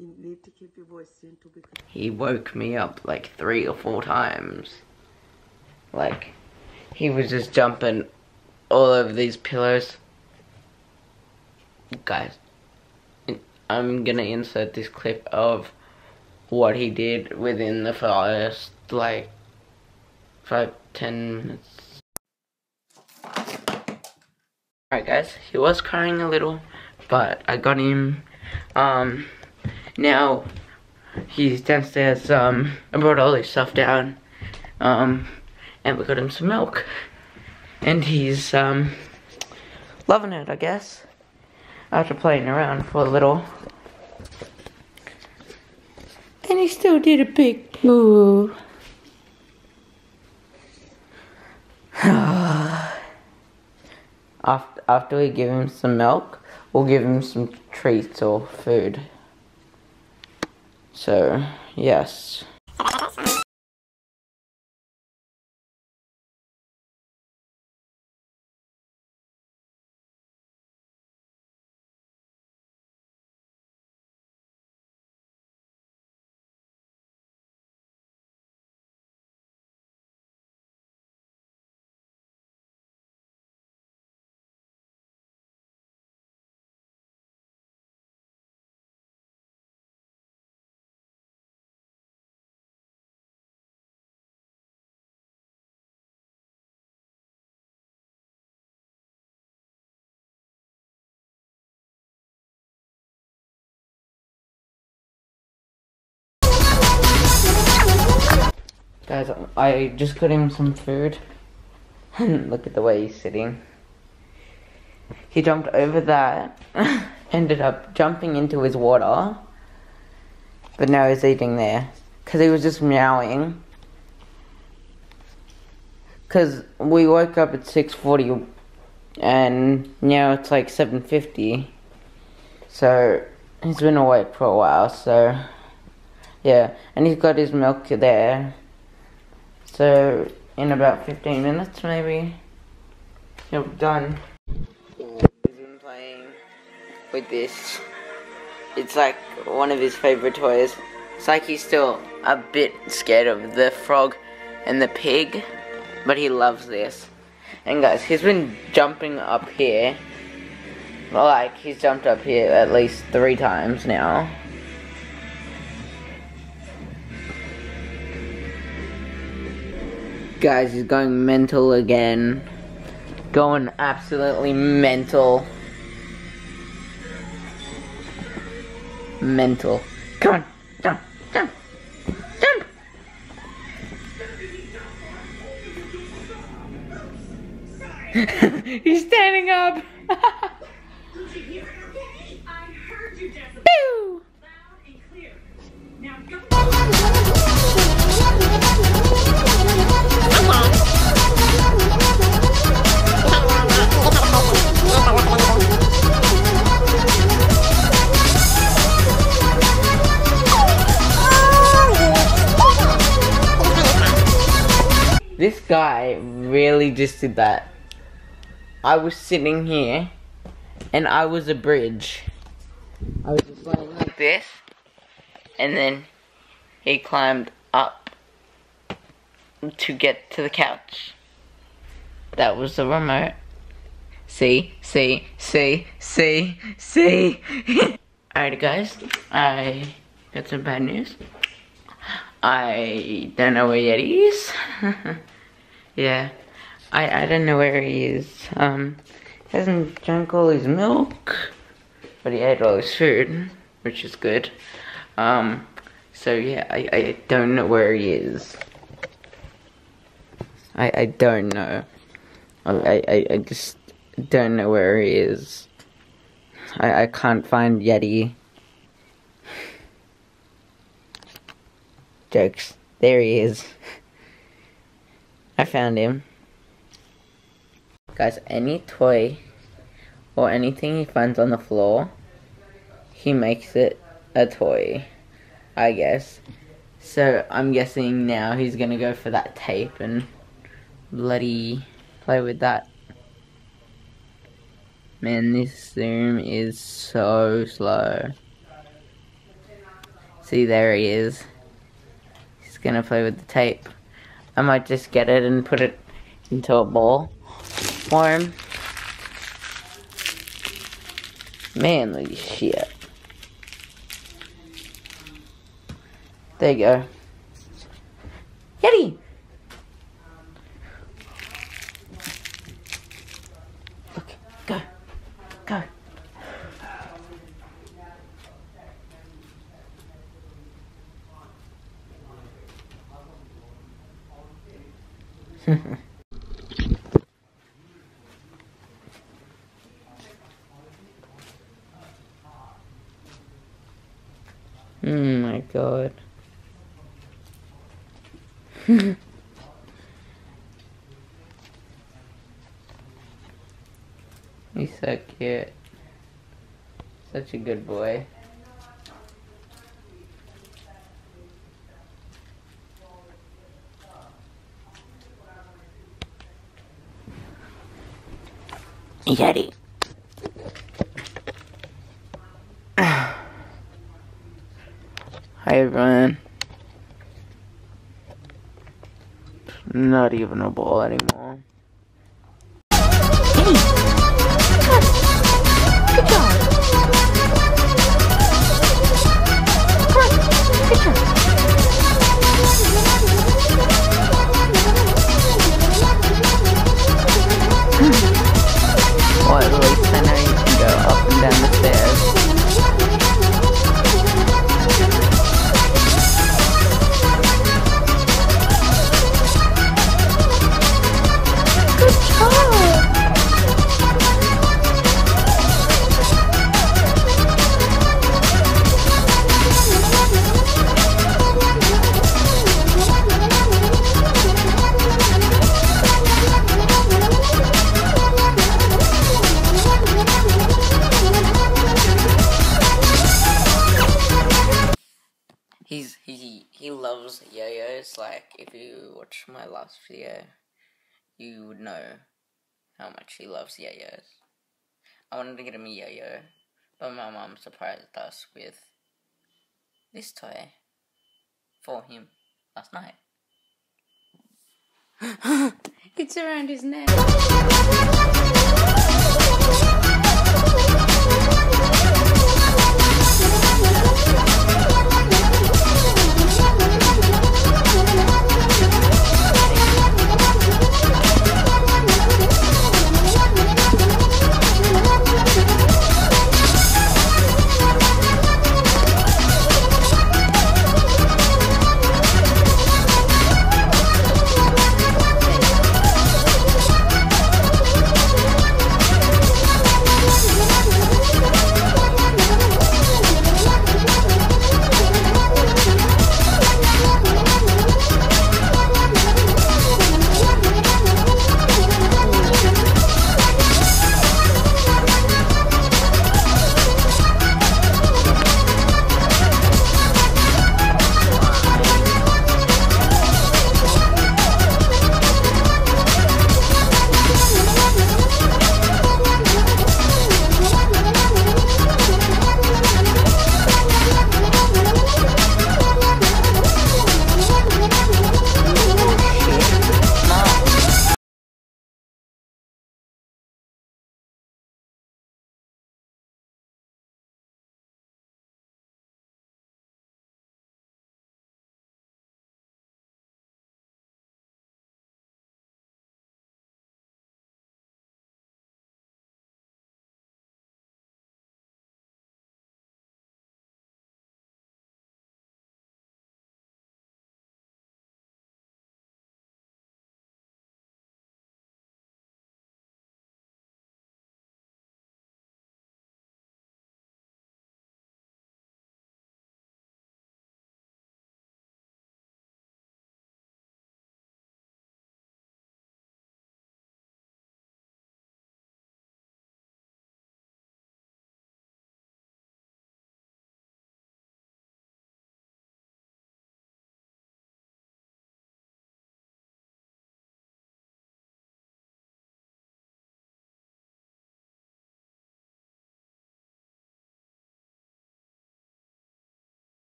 You need to keep your voice gentle because he woke me up like three or four times. Like, he was just jumping all over these pillows. Guys, I'm gonna insert this clip of what he did within the first, like, five, ten minutes. Alright guys, he was crying a little, but I got him, um, now, he's downstairs, um, I brought all his stuff down, um, and we got him some milk. And he's, um, loving it, I guess, after playing around for a little. And he still did a big poo. after, after we give him some milk, we'll give him some treats or food. So, yes. Guys, I just got him some food. Look at the way he's sitting. He jumped over that, ended up jumping into his water, but now he's eating there. Because he was just meowing. Because we woke up at 6.40 and now it's like 7.50. So, he's been awake for a while, so... Yeah, and he's got his milk there. So in about 15 minutes maybe, he'll be done. He's been playing with this. It's like one of his favorite toys. It's like he's still a bit scared of the frog and the pig, but he loves this. And guys, he's been jumping up here. Like, he's jumped up here at least three times now. Guys, he's going mental again. Going absolutely mental. Mental. Come on, jump, jump, jump. he's standing up. guy really just did that. I was sitting here, and I was a bridge. I was just laying like this, and then he climbed up to get to the couch. That was the remote. See, see, see, see, see. Alright guys, I got some bad news. I don't know where Yeti is. yeah, I, I don't know where he is. Um, he hasn't drank all his milk, but he ate all his food, which is good. Um, so yeah, I, I don't know where he is. I, I don't know. I, I, I just don't know where he is. I, I can't find Yeti. Jokes. There he is. I found him. Guys, any toy or anything he finds on the floor, he makes it a toy, I guess. So I'm guessing now he's gonna go for that tape and bloody play with that. Man, this zoom is so slow. See, there he is. He's gonna play with the tape. I might just get it and put it into a bowl for him. Manly shit. There you go. Yeti! Okay, go. Go. oh my god. He's so cute. Such a good boy. Yeti. Hi everyone. Not even a ball anymore. Good watch my last video, you would know how much he loves yo-yos. I wanted to get him a yo-yo, but my mom surprised us with this toy for him last night. it's around his neck.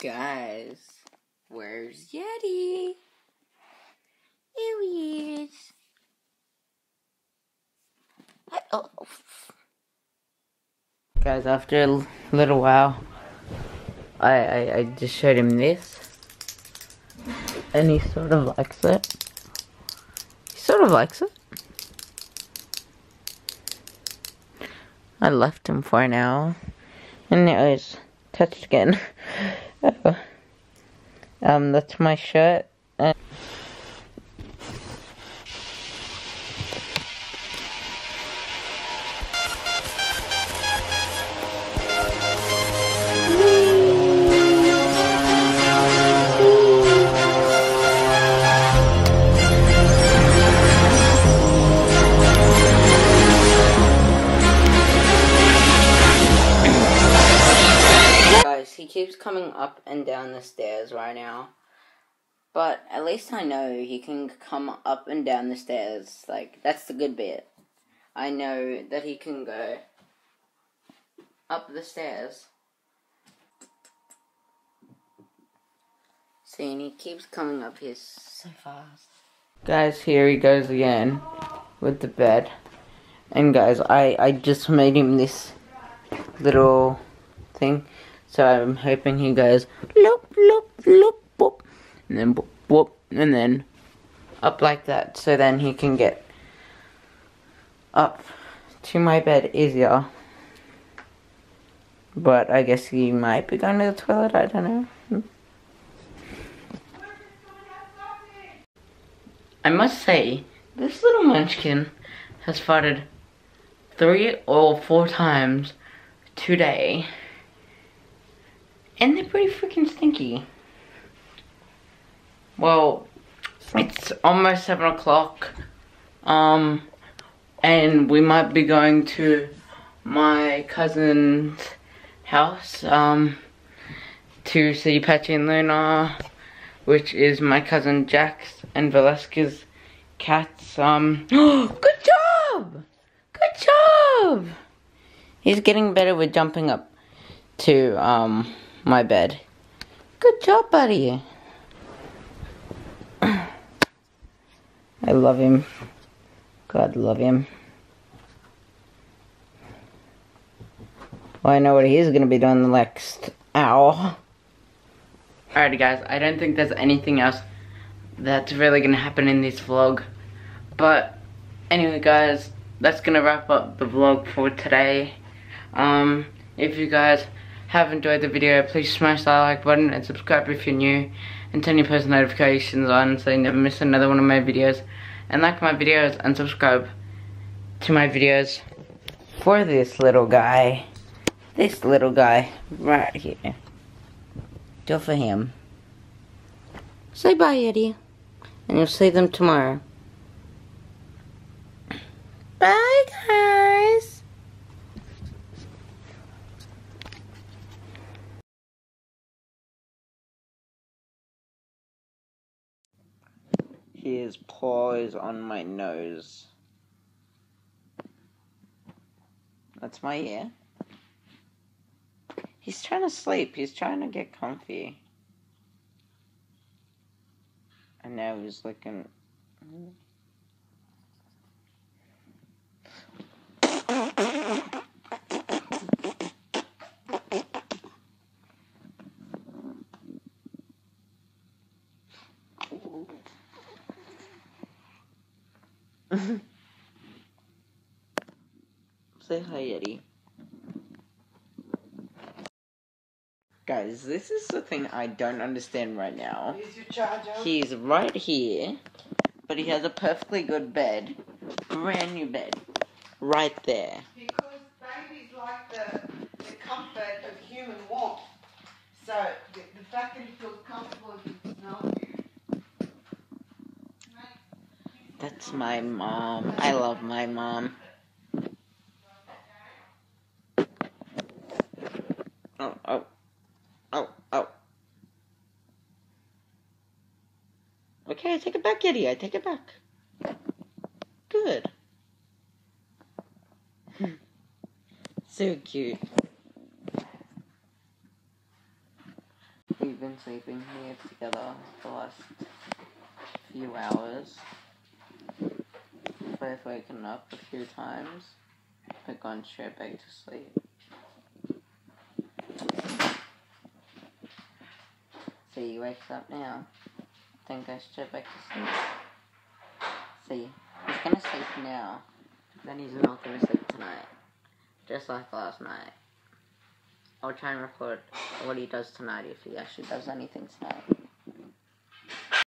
Guys, where's Yeti? Here he is. Guys, after a little while, I, I, I just showed him this. And he sort of likes it. He sort of likes it. I left him for an hour. And now he's touched again. Oh. um, that's my shirt. Keeps coming up and down the stairs right now. But at least I know he can come up and down the stairs. Like, that's the good bit. I know that he can go up the stairs. See, and he keeps coming up here so fast. Guys, here he goes again with the bed. And guys, I, I just made him this little thing. So I'm hoping he goes loop loop loop boop and then boop boop and then up like that so then he can get up to my bed easier. But I guess he might be going to the toilet, I don't know. I must say, this little munchkin has farted three or four times today. And they're pretty freaking stinky. Well, it's almost 7 o'clock. Um, and we might be going to my cousin's house, um, to see Patchy and Luna, which is my cousin Jack's and Velasquez cats. Um, good job! Good job! He's getting better with jumping up to, um, my bed. Good job, buddy. I love him. God love him. Well, I know what he's gonna be doing the next hour. Alrighty guys, I don't think there's anything else that's really gonna happen in this vlog. But anyway guys, that's gonna wrap up the vlog for today. Um, if you guys have enjoyed the video, please smash that like button and subscribe if you're new. And turn your post notifications on so you never miss another one of my videos. And like my videos and subscribe to my videos for this little guy. This little guy right here. Do for him. Say bye, Yeti. And you'll see them tomorrow. Bye, guys. His paw is on my nose. That's my ear. He's trying to sleep. He's trying to get comfy. And now he's looking. Say hi, Yeti. Guys, this is the thing I don't understand right now. Here's your charger. He's right here, but he has a perfectly good bed, brand new bed, right there. Because babies like the, the comfort of human warmth. So the, the fact that he feels comfortable and can smell you. That's my mom. I love my mom. Oh, oh, oh, oh. Okay, I take it back, Yeti. I take it back. Good. Hmm. so cute. we've been sleeping here together for the last few hours. Both waken up a few times, but gone straight back to sleep. See, he wakes up now, then goes straight back to sleep. See, he's gonna sleep now, then he's not gonna sleep tonight. Just like last night. I'll try and record what he does tonight if he actually does anything tonight.